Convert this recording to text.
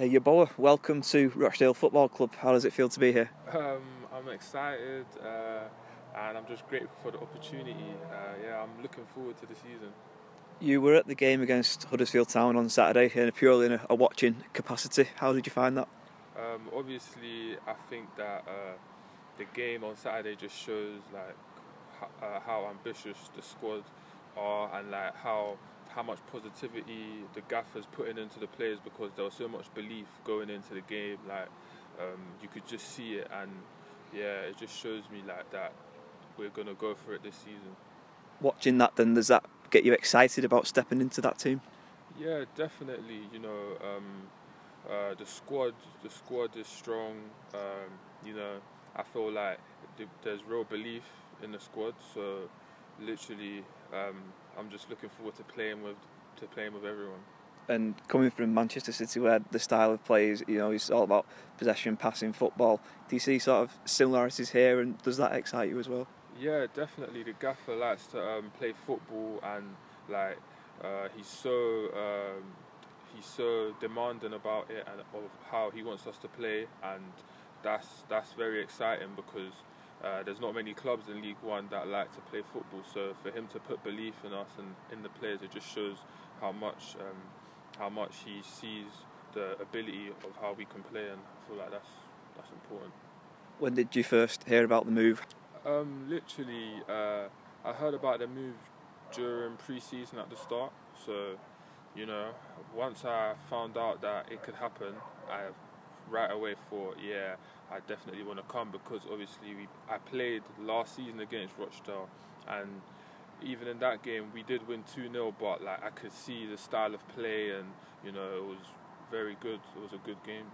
Uh, Yeboah, welcome to Rochdale Football Club. How does it feel to be here? Um, I'm excited uh, and I'm just grateful for the opportunity. Uh, yeah, I'm looking forward to the season. You were at the game against Huddersfield Town on Saturday in a purely in a, a watching capacity. How did you find that? Um, obviously, I think that uh, the game on Saturday just shows like uh, how ambitious the squad are and like how how much positivity the gaffers putting into the players because there was so much belief going into the game. Like um, you could just see it, and yeah, it just shows me like that we're gonna go for it this season. Watching that, then does that get you excited about stepping into that team? Yeah, definitely. You know, um, uh, the squad, the squad is strong. Um, you know, I feel like th- there's real belief in the squad. So, literally, um, I'm just looking forward to playing with to playing with everyone. And coming from Manchester City, where the style of play is, you know, is all about possession, passing, football. Do you see sort of similarities here, and does that excite you as well? Yeah, definitely. The gaffer likes to um, play football, and like uh, he's so um, he's so demanding about it and of how he wants us to play, and that's that's very exciting because uh, there's not many clubs in League One that like to play football. So for him to put belief in us and in the players, it just shows how much um, how much he sees the ability of how we can play, and I feel like that's that's important. When did you first hear about the move? Um, literally, uh, I heard about the move during pre-season at the start. So, you know, once I found out that it could happen, I right away thought, yeah, I definitely want to come because obviously we I played last season against Rochdale, and even in that game we did win two 0 but like I could see the style of play and you know it was very good. It was a good game.